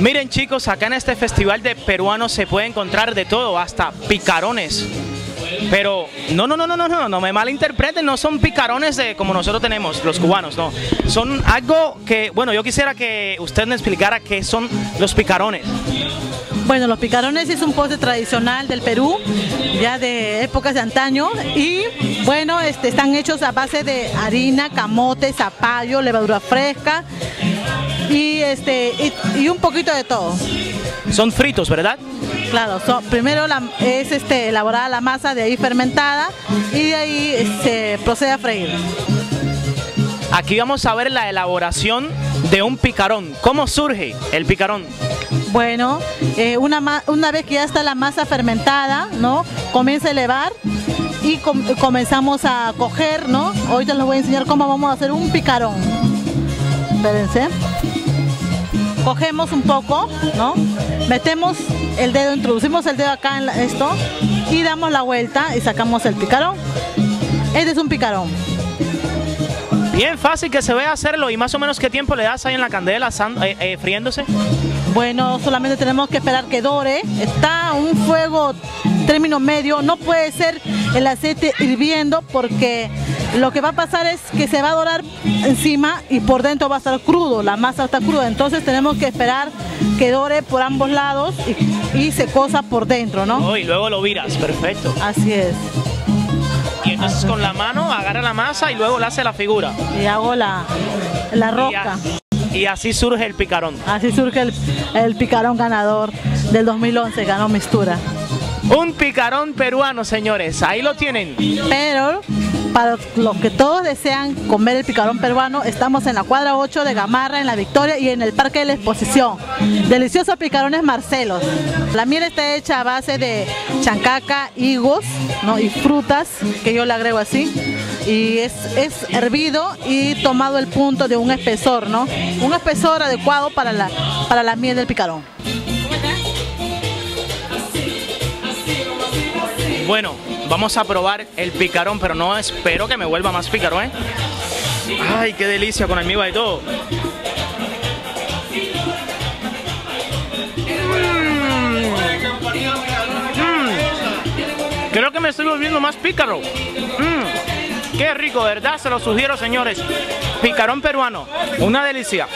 Miren chicos, acá en este festival de peruanos se puede encontrar de todo, hasta picarones. Pero no, no, no, no, no, no, no me malinterpreten, no son picarones de como nosotros tenemos, los cubanos, no. Son algo que, bueno, yo quisiera que usted me explicara qué son los picarones. Bueno, los picarones es un postre tradicional del Perú, ya de épocas de antaño, y bueno, este, están hechos a base de harina, camote, zapallo, levadura fresca este y, un poquito de todo. Son fritos, ¿verdad? Claro, primero es este, elaborada la masa, de ahí fermentada y de ahí se procede a freír. Aquí vamos a ver la elaboración de un picarón. ¿Cómo surge el picarón? Bueno, eh, una, una vez que ya está la masa fermentada, ¿no? Comienza a elevar y comenzamos a coger, ¿no? Ahorita les voy a enseñar cómo vamos a hacer un picarón. Espérense. Cogemos un poco, ¿no? Metemos el dedo, introducimos el dedo acá en esto y damos la vuelta y sacamos el picarón. Este es un picarón. Bien fácil que se vea hacerlo y más o menos qué tiempo le das ahí en la candela eh, eh, friéndose. Bueno, solamente tenemos que esperar que dore. Está un fuego término medio. No puede ser el aceite hirviendo porque lo que va a pasar es que se va a dorar encima y por dentro va a estar crudo. La masa está cruda. Entonces tenemos que esperar que dore por ambos lados y, se cosa por dentro, ¿no? Oh, y luego lo viras. Perfecto. Así es. Y entonces con la mano agarra la masa y luego le hace la figura. Y hago la, la roca. Y, así surge el picarón. Así surge el, el picarón ganador del 2011, ganó Mistura. Un picarón peruano, señores. Ahí lo tienen. Pero para los que todos desean comer el picarón peruano, estamos en la cuadra 8 de Gamarra, en la Victoria y en el Parque de la Exposición. Deliciosos picarones Marcelos. La miel está hecha a base de chancaca, higos ¿no? y frutas, que yo le agrego así. Y es, es hervido y tomado el punto de un espesor, ¿no? Un espesor adecuado para la, para la miel del picarón. Bueno, vamos a probar el picarón, pero no espero que me vuelva más picarón, ¿eh? Ay, qué delicia con almíbar y todo. Mm. Mm. Creo que me estoy volviendo más pícaro. Mm. Qué rico, ¿verdad? Se lo sugiero, señores. Picarón peruano, una delicia.